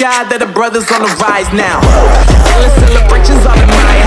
sky that the brothers on the rise now. Endless celebrations on in my